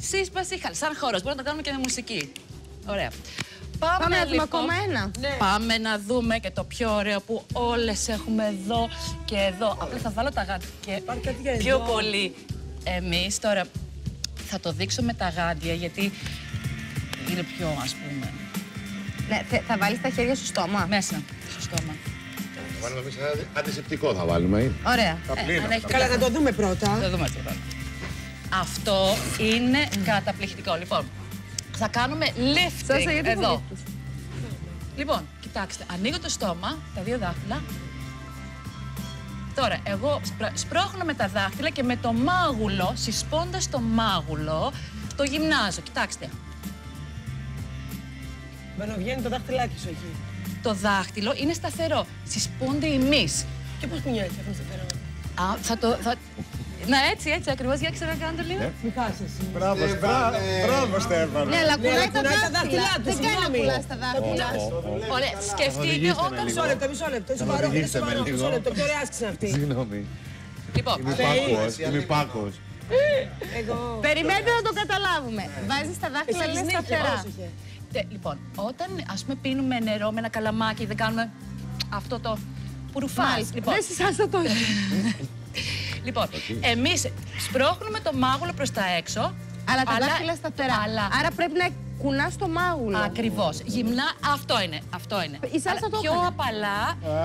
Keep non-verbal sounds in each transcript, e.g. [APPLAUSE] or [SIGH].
Σύσπαση, σαν χώρος. Μπορούμε να το κάνουμε και με μουσική. Ωραία. Πάμε, Πάμε να δούμε λοιπόν, ακόμα ένα. Πάμε να δούμε και το πιο ωραίο που όλες έχουμε εδώ και εδώ. Απλά θα βάλω τα γάντια και κάτι για πιο εδώ. πολύ. Εμείς τώρα θα το δείξω με τα γάντια γιατί είναι πιο ας πούμε Ναι, θε- θα βάλεις τα χέρια στο στόμα; μέσα στο στόμα. Θα βάλουμε εμείς ένα αντισηπτικό θα βάλουμε. Ωραία. Ε, αν έχετε Καλά, να το δούμε πρώτα. Θα δούμε τι πρώτα. Αυτό είναι καταπληκτικό. Λοιπόν, θα κάνουμε lifting Σάσα, γιατί εδώ. φοβήθηκες; Λοιπόν, κοιτάξτε, ανοίγω το στόμα, τα δύο δάχτυλα. Τώρα, εγώ σπρα- σπρώχνω με τα δάχτυλα και με το μάγουλο, συσπώντας το μάγουλο, το γυμνάζω. Κοιτάξτε, Μπαινοβγαίνει το δάχτυλάκι σου εκεί. το δάχτυλο είναι σταθερό. Συσπώνται οι μυς. Και πώς κουνιέται αυτό σταθερό; Α, θα το... Θα... Να, έτσι, έτσι ακριβώς. Για ξανακάνω το λίγο. Μην χάσεις εσύ. Μπράβο, μπράβο, μπράβο Στέφανο. Ναι, αλλά Ναι, κουνάει τα κουνάει τα δάχτυλα. δάχτυλά του, Δεν κάνει να συγγνώμη. κουλάς τα δάχτυλα. Ωραία, σκεφτείτε οδηγήστε με όταν... Μισό λεπτό, μισό λεπτό. Είσαι Θα με παρό- είσαι οδηγήσετε με παρό- λίγο. Μισό λεπτό. Πιο ωραία άσκηση είναι αυτή. Συγγνώμη. Λοιπόν, Είμαι πάκος, είμαι πάκος. Εγώ. Περιμένετε να το καταλάβουμε. Βάζεις τα δάχτυλα, Εσύ λες νύχια, σταθερά. πρόσεχε. Τε- λοιπόν, όταν ας πούμε πίνουμε νερό με ένα καλαμάκι, δεν κάνουμε αυτό το πουρουφάς. Μάλιστα. Λοιπόν, Δεν συσάσα το [LAUGHS] λοιπόν εμείς σπρώχνουμε το μάγουλο προς τα έξω. Αλλά τα δάχτυλα σταθερά. Αλλά, Άρα πρέπει να κουνάς το μάγουλο. ακριβώς. Γυμνά, αυτό είναι, αυτό είναι. Η Σάσα Αλλά το πιο έκανε. απαλά,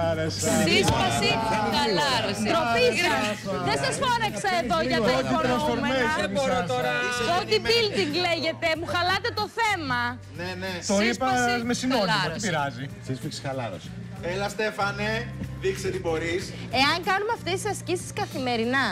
Άρεσα. σύσπαση, χαλάρωση. Ντροπή σας. Δεν σας φόρεξα εδώ για τα υπονοούμενα. Δεν μπορώ τώρα. Bodybuilding λέγεται. Μου χαλάτε το θέμα. Ναι, ναι. Το είπα Σύσπαση, με συνώνυμο, τι χαλάρωση. πειράζει. Σύσφυξη χαλάρωση. Έλα Στέφανε, δείξε τι μπορείς. Εάν κάνουμε αυτές τις ασκήσεις καθημερινά,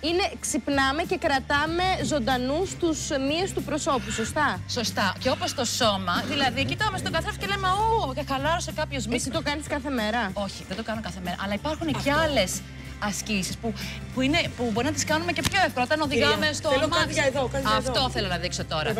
είναι ξυπνάμε και κρατάμε ζωντανούς τους μύες του προσώπου, σωστά; Σωστά. Και όπως το σώμα, δηλαδή κοιτάμε στον καθρέφτη και λέμε «Ω, και χαλάρωσε κάποιος μυς». Εσύ το κάνεις κάθε μέρα; Όχι, δεν το κάνω κάθε μέρα. Αλλά υπάρχουν και άλλες ασκήσεις που, που, είναι, που μπορεί να τις κάνουμε και πιο εύκολα όταν οδηγάμε Κυρία, στο θέλω αμάξι. κάτι για εδώ, κάτι για Αυτό εδώ. θέλω να δείξω τώρα.